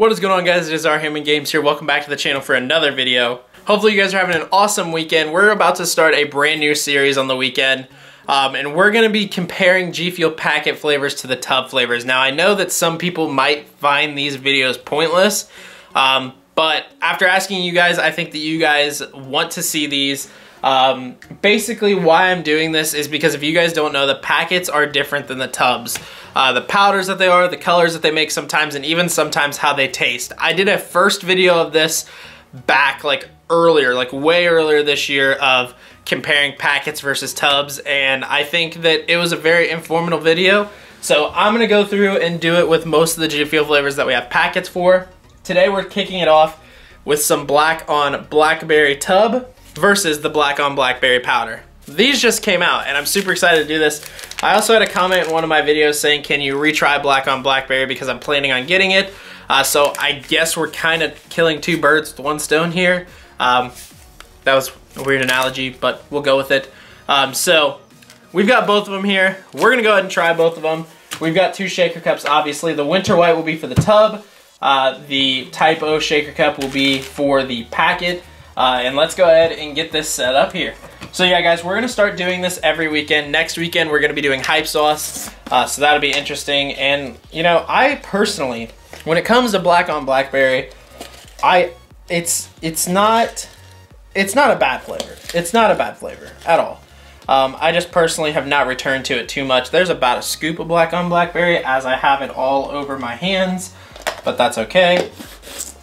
What is going on guys? It is Rhammond Games here. Welcome back to the channel for another video. Hopefully you guys are having an awesome weekend. We're about to start a brand new series on the weekend. Um, and we're going to be comparing G Fuel packet flavors to the tub flavors. Now I know that some people might find these videos pointless, um, but after asking you guys, I think that you guys want to see these. Um, basically why I'm doing this is because if you guys don't know, the packets are different than the tubs. Uh, the powders that they are, the colors that they make sometimes, and even sometimes how they taste. I did a first video of this back like earlier, like way earlier this year of comparing packets versus tubs, and I think that it was a very informative video. So I'm gonna go through and do it with most of the G Fuel flavors that we have packets for. Today we're kicking it off with some black on blackberry tub versus the black on blackberry powder. These just came out and I'm super excited to do this. I also had a comment in one of my videos saying, can you retry black on blackberry because I'm planning on getting it. Uh, so I guess we're kind of killing two birds with one stone here. Um, that was a weird analogy, but we'll go with it. Um, so we've got both of them here. We're gonna go ahead and try both of them. We've got two shaker cups, obviously. The winter white will be for the tub. Uh, the Type O shaker cup will be for the packet. Uh, and let's go ahead and get this set up here. So yeah, guys, we're gonna start doing this every weekend. Next weekend, we're gonna be doing hype sauce, uh, so that'll be interesting. And you know, I personally, when it comes to black on blackberry, I it's it's not it's not a bad flavor. It's not a bad flavor at all. Um, I just personally have not returned to it too much. There's about a scoop of black on blackberry as I have it all over my hands, but that's okay.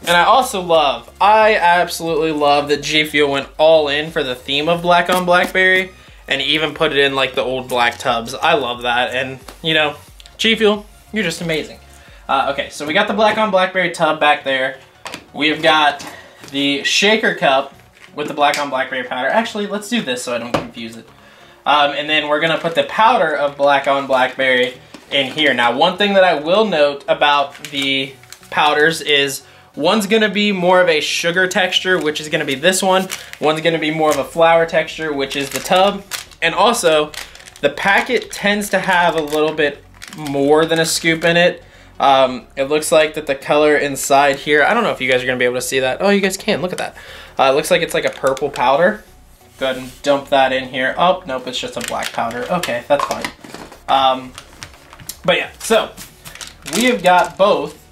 And I also love, I absolutely love that G Fuel went all in for the theme of black on blackberry and even put it in like the old black tubs. I love that. And you know, G Fuel, you're just amazing. Uh, okay, so we got the black on blackberry tub back there. We've got the shaker cup with the black on blackberry powder. Actually, let's do this so I don't confuse it. Um, and then we're gonna put the powder of black on blackberry in here. Now, one thing that I will note about the powders is One's gonna be more of a sugar texture, which is gonna be this one. One's gonna be more of a flour texture, which is the tub. And also, the packet tends to have a little bit more than a scoop in it. Um, it looks like that the color inside here, I don't know if you guys are gonna be able to see that. Oh, you guys can, look at that. Uh, it looks like it's like a purple powder. Go ahead and dump that in here. Oh, nope, it's just a black powder. Okay, that's fine. Um, but yeah, so we have got both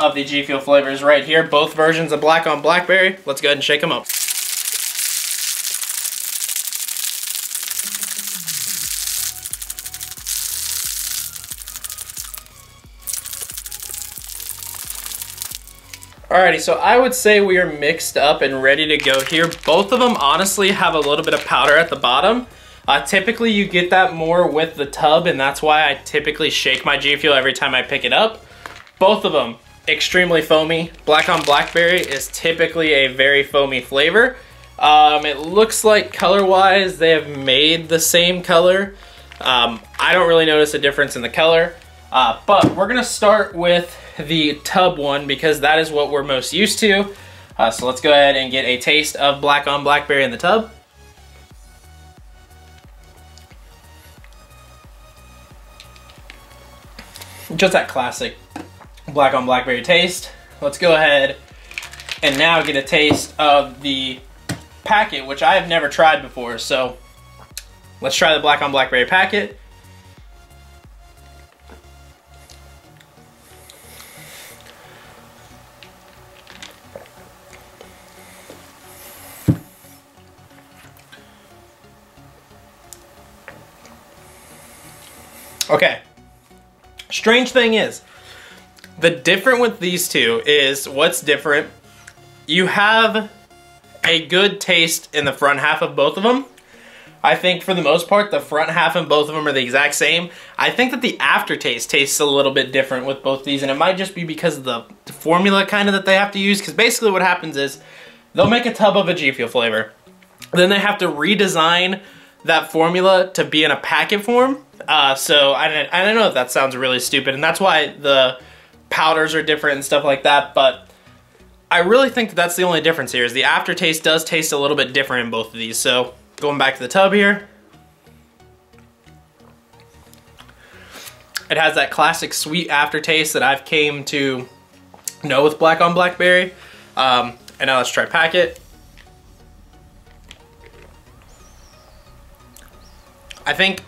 of the G Fuel flavors right here. Both versions of black on blackberry. Let's go ahead and shake them up. Alrighty, so I would say we are mixed up and ready to go here. Both of them honestly have a little bit of powder at the bottom. Uh, typically you get that more with the tub and that's why I typically shake my G Fuel every time I pick it up. Both of them extremely foamy. Black on Blackberry is typically a very foamy flavor. Um, it looks like color-wise they have made the same color. Um, I don't really notice a difference in the color. Uh, but we're gonna start with the tub one because that is what we're most used to. Uh, so let's go ahead and get a taste of Black on Blackberry in the tub. Just that classic black on blackberry taste. Let's go ahead and now get a taste of the packet, which I have never tried before. So let's try the black on blackberry packet. Okay. Strange thing is, the different with these two is what's different. You have a good taste in the front half of both of them. I think for the most part, the front half and both of them are the exact same. I think that the aftertaste tastes a little bit different with both these, and it might just be because of the, formula kind of that they have to use, because basically what happens is they'll make a tub of a G Fuel flavor. Then they have to redesign that formula to be in a packet form. Uh, so I don't, I don't know if that sounds really stupid, and that's why the powders are different and stuff like that, but I really think that that's the only difference here is the aftertaste does taste a little bit different in both of these. So going back to the tub here, it has that classic sweet aftertaste that I've came to know with black on blackberry. Um, and now let's try packet. I think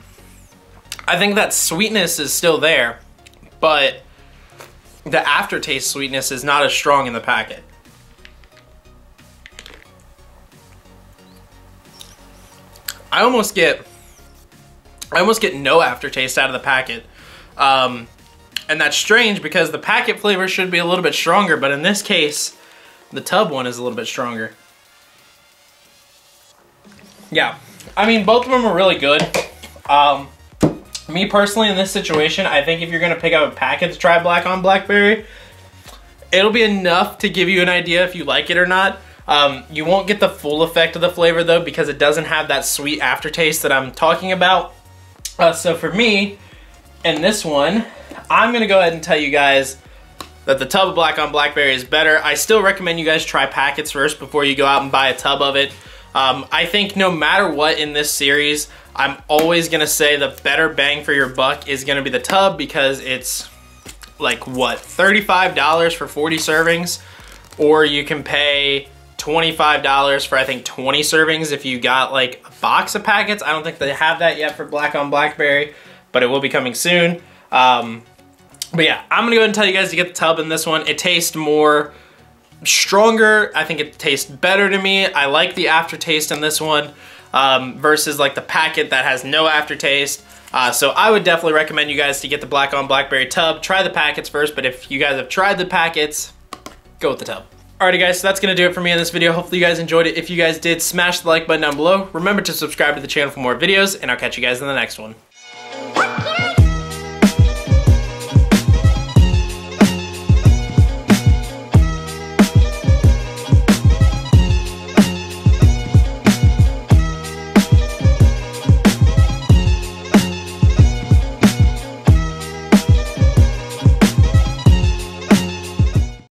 I think that sweetness is still there, but the aftertaste sweetness is not as strong in the packet. I almost get I almost get no aftertaste out of the packet. Um, and that's strange because the packet flavor should be a little bit stronger, but in this case, the tub one is a little bit stronger. Yeah, I mean, both of them are really good. Um, me personally, in this situation, I think if you're gonna pick up a packet to try Black on Blackberry, it'll be enough to give you an idea if you like it or not. Um, you won't get the full effect of the flavor though because it doesn't have that sweet aftertaste that I'm talking about. Uh, so for me, in this one, I'm gonna go ahead and tell you guys that the tub of Black on Blackberry is better. I still recommend you guys try packets first before you go out and buy a tub of it. Um, I think no matter what in this series, I'm always gonna say the better bang for your buck is gonna be the tub because it's like what, $35 for 40 servings? Or you can pay $25 for I think 20 servings if you got like a box of packets. I don't think they have that yet for Black on Blackberry, but it will be coming soon. Um, but yeah, I'm gonna go ahead and tell you guys to get the tub in this one. It tastes more stronger. I think it tastes better to me. I like the aftertaste in this one um, versus like the packet that has no aftertaste. Uh, so I would definitely recommend you guys to get the Black on Blackberry tub. Try the packets first, but if you guys have tried the packets, go with the tub. Alrighty guys, so that's gonna do it for me in this video. Hopefully you guys enjoyed it. If you guys did, smash the like button down below. Remember to subscribe to the channel for more videos, and I'll catch you guys in the next one.